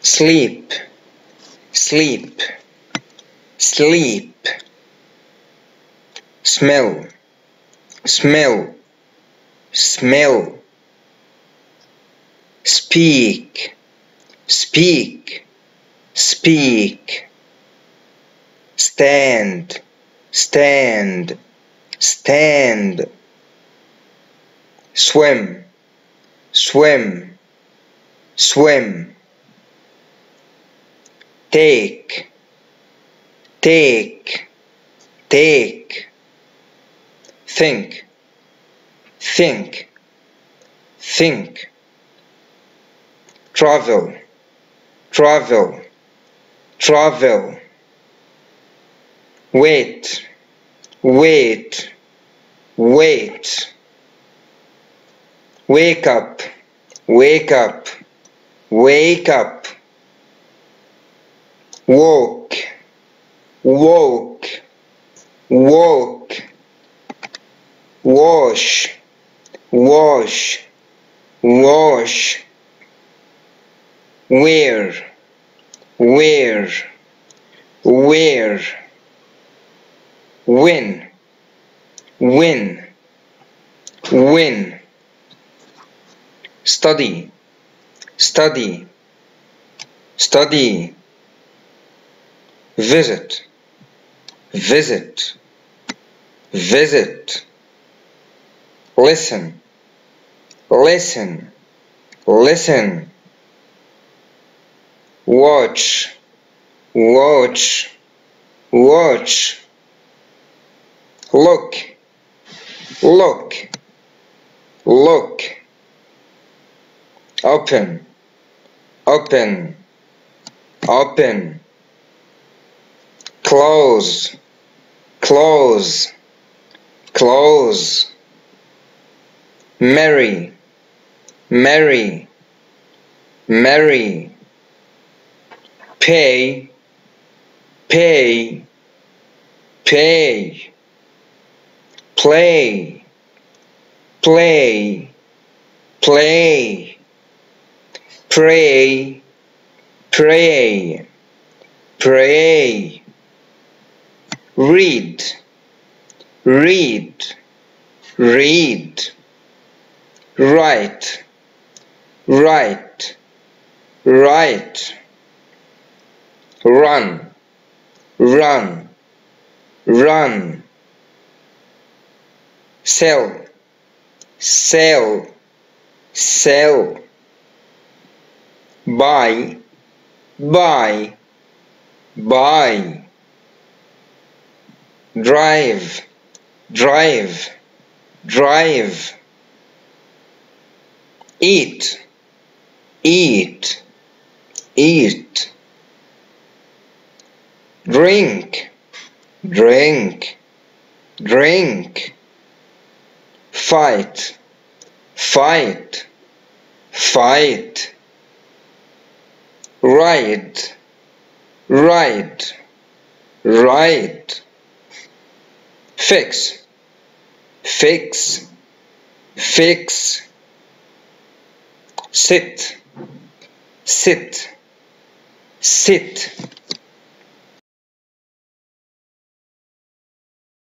sleep. Sleep. Sleep. Smell. Smell. Smell. Speak. Speak. Speak. Stand. Stand. Stand. Swim. Swim. Swim take. Take. Take. Think. Think. Think. Travel. Travel. Travel. Wait. Wait. Wait. Wake up. Wake up. Wake up walk walk walk wash. Wash. Wash. Wear. Wear. Wear. Win. Win. Win. Study. Study. Study visit. Visit. Visit. Listen. Listen. Listen. Watch. Watch. Watch. Look. Look. Look. Open. Open. Open close. Close. Close. Marry marry marry pay. Pay. Pay. Play. Play. Play. Pray. Pray. Pray read. Read. Read. Write. Write. Write. Run. Run. Run. Sell. Sell. Sell. Buy. Buy. Buy drive. Drive. Drive. Eat. Eat. Eat. Drink. Drink. Drink. Fight. Fight. Fight. Ride. Ride. Ride fix. Fix. Fix. Sit. Sit. Sit